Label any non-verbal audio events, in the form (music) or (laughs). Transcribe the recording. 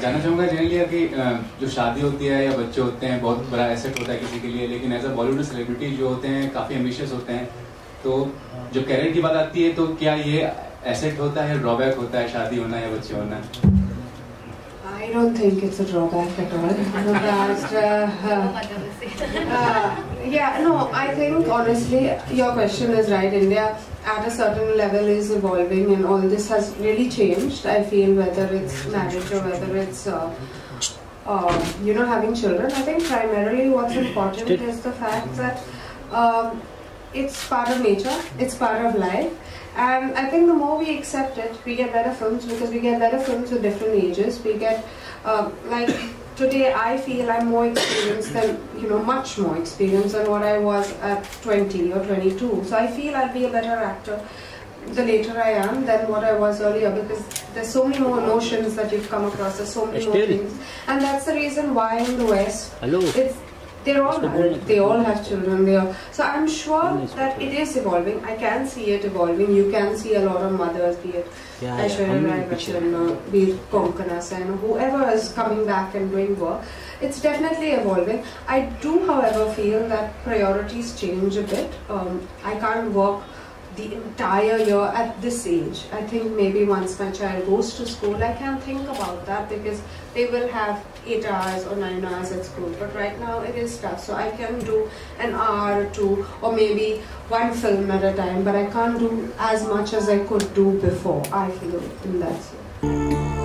जानना चाहूँगा जनरली कि जो शादी होती है या बच्चे होते हैं, बहुत बड़ा एसेट होता है किसी के लिए, लेकिन एज अ बॉलीवुड सेलिब्रिटी जो होते हैं, काफ़ी एम्बिशियस होते हैं। तो जो कैरियर की बात आती है तो क्या ये एसेट होता है ड्रॉबैक होता है शादी होना या बच्चे होना? I don't think it's a drawback at all. (laughs) But, uh, uh, yeah, no, I think honestly your question is right. India at a certain level is evolving and all this has really changed. I feel whether it's marriage or whether it's uh, uh, you know having children. I think primarily what's important is the fact that um, it's part of nature, it's part of life. And I think the more we accept it, we get better films because we get better films with different ages. We get, uh, like, today I feel I'm more experienced than, you know, much more experienced than what I was at 20 or 22. So I feel I'll be a better actor the later I am than what I was earlier because there's so many more emotions that you've come across, there's so many more things. And that's the reason why in the West, Hello. it's they're all married, they all have children there. So I'm sure that it is evolving. I can see it evolving. You can see a lot of mothers, be it Yeah, Aishwarya Rai. Bachchan, be it Konkona Sen, whoever is coming back and doing work. It's definitely evolving. I do, however, feel that priorities change a bit. Um, I can't work the entire year at this age. I think maybe once my child goes to school, I can think about that because they will have eight hours or nine hours at school. But right now it is tough, so I can do an hour or two, or maybe one film at a time. But I can't do as much as I could do before. I feel in that.